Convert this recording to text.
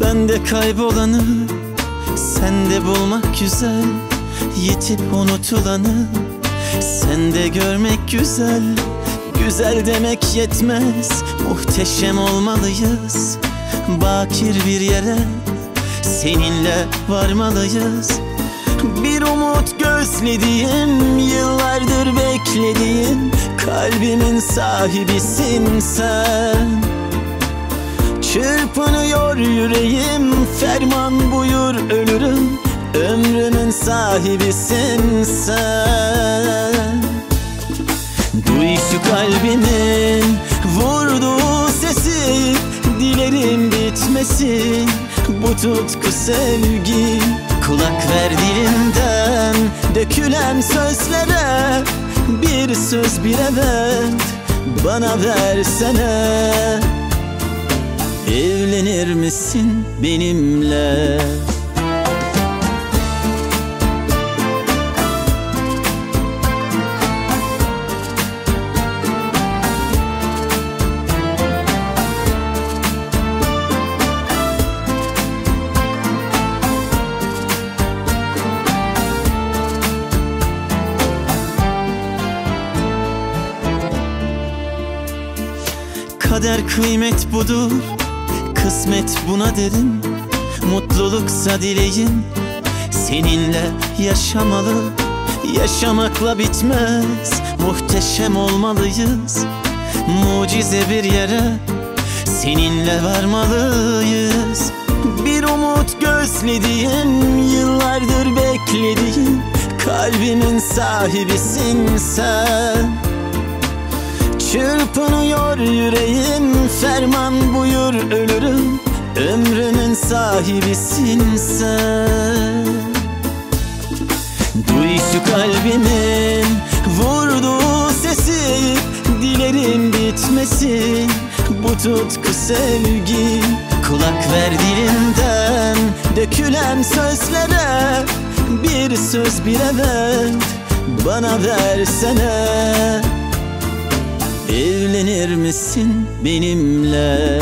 Bende kaybolanı Sende bulmak güzel Yetip unutulanı. Sende görmek güzel Güzel demek yetmez. Muhteşem olmalıyız Bakir bir yere. Seninle varmalıyız. Bir umut gözlediğim Yıllardır beklediğim Kalbimin sahibisin sen Çırpınıyor yüreğim Ferman buyur ölürüm Ömrümün sahibisin sen. Duy şu kalbimin vurduğu sesi Dilerim bitmesin bu tutku sevgi. Kulak ver dilimden dökülen sözlere Bir söz bir evet bana versene Evlenir misin benimle? Kader kıymet budur Kısmet buna derim Mutluluksa dileğim Seninle yaşamalı. Yaşamakla bitmez Muhteşem olmalıyız. Mucize bir yere Seninle varmalıyız. Bir umut gözlediğim Yıllardır beklediğim Kalbimin sahibisin sen Çırpınıyor yüreğim Ferman buyur ölürüm. Ömrümün sahibisin sen. Duy şu kalbimin vurduğu sesi Dilerim bitmesin. Bu tutku sevgi Kulak ver dilimden dökülen sözlere Bir söz bir evet bana versene Evlenir misin benimle?